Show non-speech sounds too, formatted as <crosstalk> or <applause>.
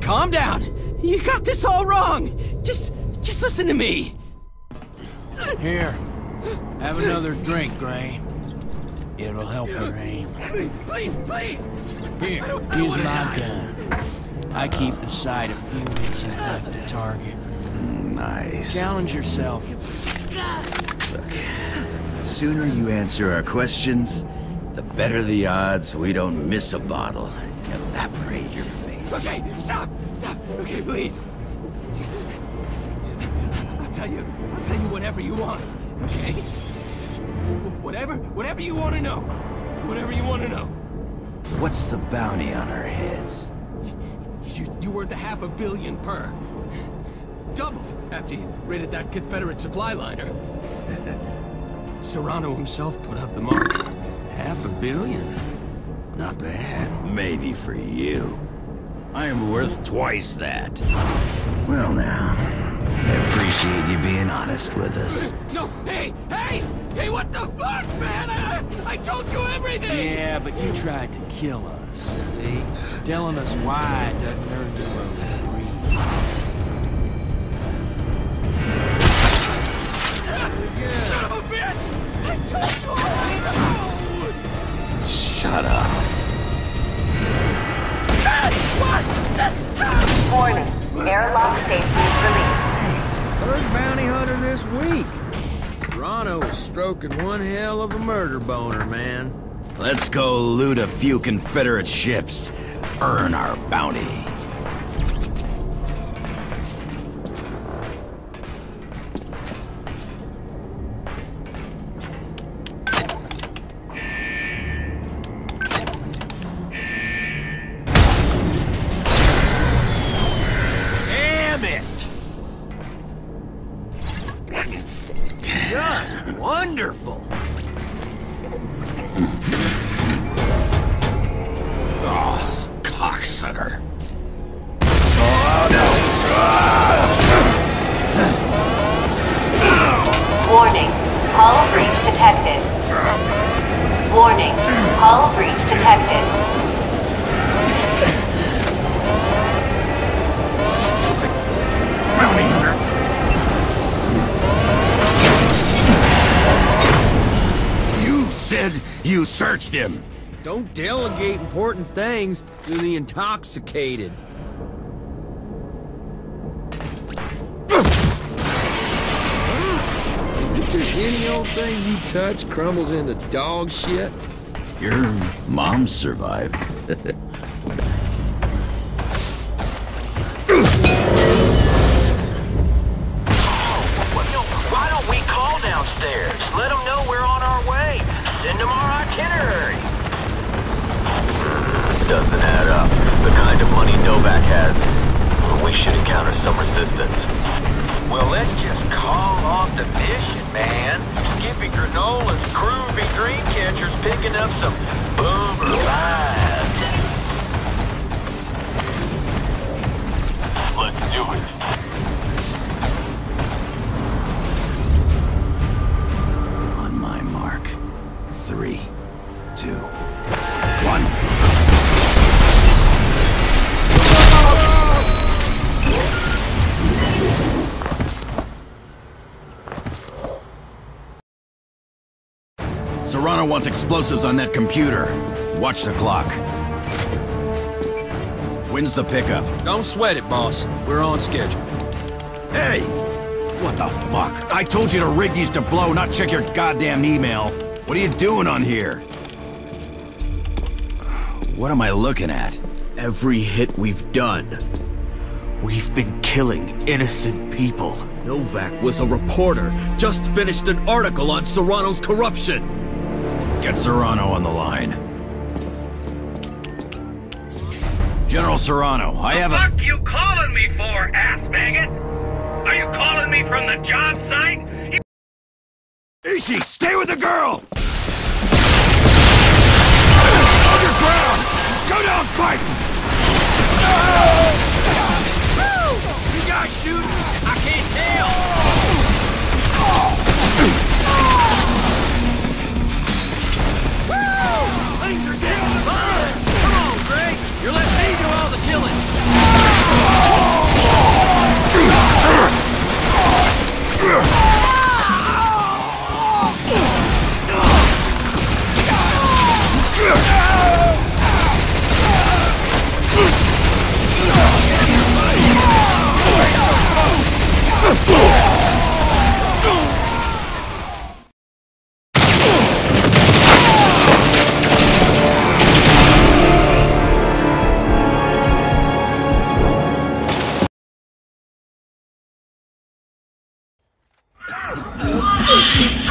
calm down. You got this all wrong. Just, just listen to me. Here, have another drink, Gray. It'll help your aim. Please, please. Here, don't- here's my die. gun. I keep the sight a few inches left to target. Mm, nice. Challenge yourself. Look, The sooner you answer our questions, the better the odds we don't miss a bottle and evaporate your face. Okay, stop, stop. Okay, please. I'll tell you, I'll tell you whatever you want. Okay? Whatever, whatever you want to know. Whatever you want to know. What's the bounty on our heads? You, you worth a half a billion per. Doubled after you raided that Confederate supply liner. <laughs> Serrano himself put out the mark. Half a billion? Not bad. Maybe for you. I am worth twice that. Well now, I appreciate you being honest with us. No, hey, hey! Hey, what the fuck, man? I, I, I told you everything! Yeah, but you tried to kill us, see? Telling us why doesn't earn you a reprieve. Son of a bitch! I told you already! Shut up. Toronto is stroking one hell of a murder boner, man. Let's go loot a few Confederate ships. Earn our bounty. Wonderful. You you searched him. Don't delegate important things to the intoxicated. Is it just any old thing you touch crumbles into dog shit? Your mom survived. <laughs> The kind of money Novak has. We should encounter some resistance. Well, let's just call off the mission, man. Skippy Granola's groovy dream catcher's picking up some boomer vibes. Let's do it. Serrano wants explosives on that computer. Watch the clock. When's the pickup? Don't sweat it, boss. We're on schedule. Hey! What the fuck? I told you to rig these to blow, not check your goddamn email. What are you doing on here? What am I looking at? Every hit we've done, we've been killing innocent people. Novak was a reporter, just finished an article on Serrano's corruption. Get Serrano on the line. General Serrano, I have a... fuck you calling me for, ass maggot? Are you calling me from the job site? Ishi, stay with the girl! On your ground! Go down fighting! You guys shooting? I can't tell! Work.